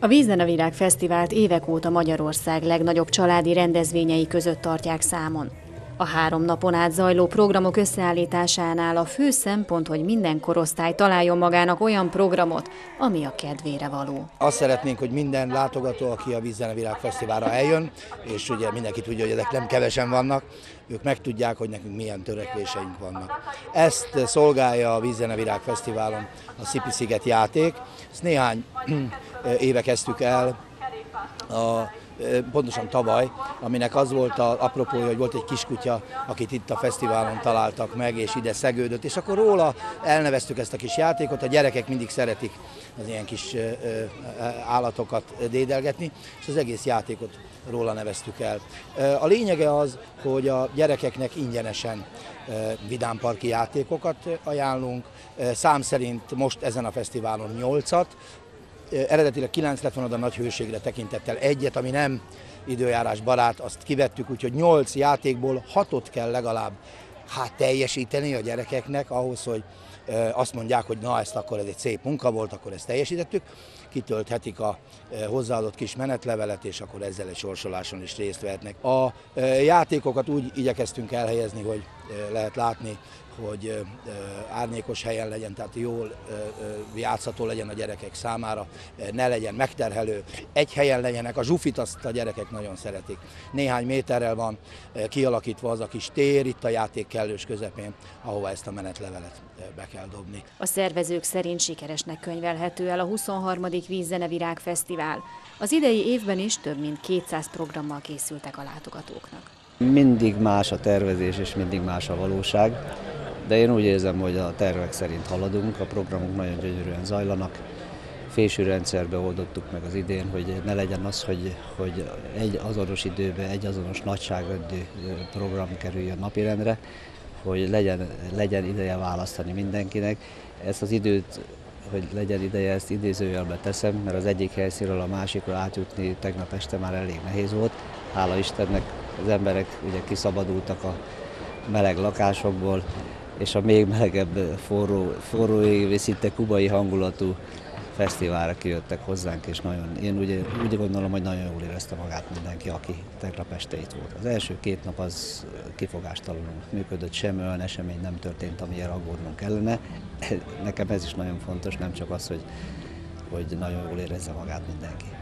A Vízen a Virág Fesztivált évek óta Magyarország legnagyobb családi rendezvényei között tartják számon. A három napon át zajló programok összeállításánál a fő szempont, hogy minden korosztály találjon magának olyan programot, ami a kedvére való. Azt szeretnénk, hogy minden látogató, aki a Vízzen a Virág Fesztiválra eljön, és ugye mindenki tudja, hogy ezek nem kevesen vannak, ők megtudják, hogy nekünk milyen törekvéseink vannak. Ezt szolgálja a Vízzen a Virág Fesztiválon a Szipi Sziget játék. Ezt néhány éve kezdtük el a pontosan tavaly, aminek az volt a apropója, hogy volt egy kiskutya, akit itt a fesztiválon találtak meg, és ide szegődött, és akkor róla elneveztük ezt a kis játékot, a gyerekek mindig szeretik az ilyen kis állatokat dédelgetni, és az egész játékot róla neveztük el. A lényege az, hogy a gyerekeknek ingyenesen vidámparki játékokat ajánlunk. Szám szerint most ezen a fesztiválon 8-at, eredetileg 9 lett volna, de nagy hőségre tekintettel egyet, ami nem időjárás barát, azt kivettük, úgyhogy 8 játékból 6-ot kell legalább hát teljesíteni a gyerekeknek ahhoz, hogy azt mondják, hogy na ezt akkor ez egy szép munka volt, akkor ezt teljesítettük, kitölthetik a hozzáadott kis menetlevelet, és akkor ezzel egy sorsoláson is részt vehetnek. A játékokat úgy igyekeztünk elhelyezni, hogy lehet látni hogy árnyékos helyen legyen, tehát jól játszható legyen a gyerekek számára, ne legyen megterhelő, egy helyen legyenek, a zsufit azt a gyerekek nagyon szeretik. Néhány méterrel van kialakítva az a kis tér, itt a játék kellős közepén, ahova ezt a menetlevelet be kell dobni. A szervezők szerint sikeresnek könyvelhető el a 23. Vízzenevirág Fesztivál. Az idei évben is több mint 200 programmal készültek a látogatóknak. Mindig más a tervezés és mindig más a valóság de én úgy érzem, hogy a tervek szerint haladunk, a programok nagyon gyönyörűen zajlanak. Fésűrendszerbe oldottuk meg az idén, hogy ne legyen az, hogy, hogy egy azonos időben egy azonos nagyságrendű program kerüljön napirendre, hogy legyen, legyen ideje választani mindenkinek. Ezt az időt hogy legyen ideje, ezt idézőjelbe teszem, mert az egyik helyszínről a másikra átjutni tegnap este már elég nehéz volt. Hála Istennek az emberek ugye kiszabadultak a meleg lakásokból, és a még melegebb, forró, forró szinte kubai hangulatú fesztiválra kijöttek hozzánk, és nagyon, én úgy, úgy gondolom, hogy nagyon jól érezte magát mindenki, aki tegnap este itt volt. Az első két nap az kifogástalanul működött, semmi olyan esemény nem történt, amilyen aggódnunk kellene. Nekem ez is nagyon fontos, nem csak az, hogy, hogy nagyon jól érezze magát mindenki.